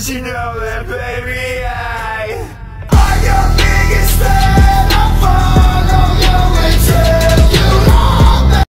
Did you know that, baby?